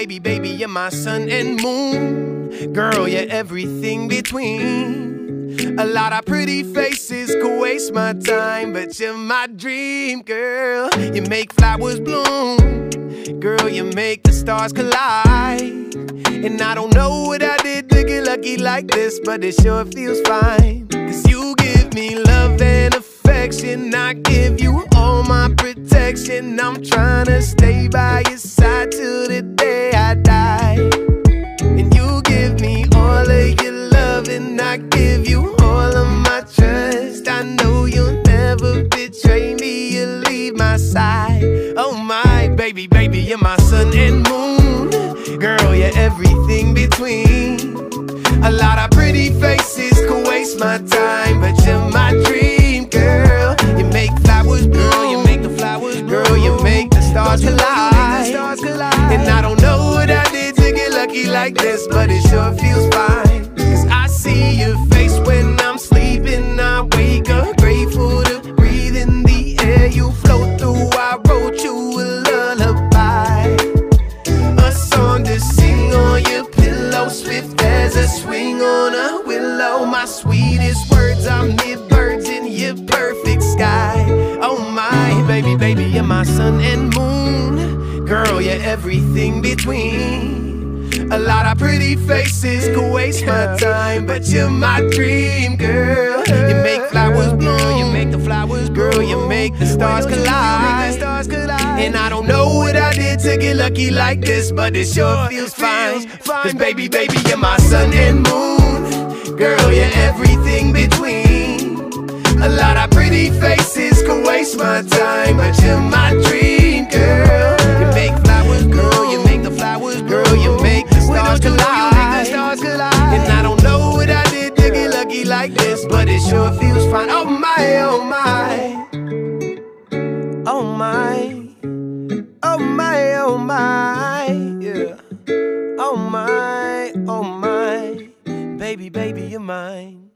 baby, baby, you're my sun and moon. Girl, you're everything between. A lot of pretty faces could waste my time, but you're my dream, girl. You make flowers bloom. Girl, you make the stars collide. And I don't know what I did to get lucky like this, but it sure feels fine. Cause you give me love and affection. I give you all my protection. I'm trying to stay by your side Oh my baby, baby, you're my sun and moon. Girl, you're everything between. A lot of pretty faces could waste my time, but you're my dream, girl. You make flowers bloom, you make the flowers Girl, you make the stars collide. And I don't know what I did to get lucky like this, but it sure feels fine. Swing on a willow. My sweetest words are mid birds in your perfect sky. Oh my baby, baby, you're my sun and moon. Girl, you're everything between. A lot of pretty faces could waste my time, but you're my dream, girl. You make flowers bloom, you make the flowers girl. You make the stars collide. And I don't know what I did to get lucky like this, but it sure feels fine. Cause baby, baby, you're my sun and moon. Girl, you're everything between. A lot of pretty faces could waste my time, but you're my dream, girl. You make flowers, girl. You make the flowers, girl. You make the stars collide. And I don't know what I did to get lucky like this, but it sure feels fine. Oh my, oh my. Oh my. baby, baby, you're mine.